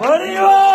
間に合わ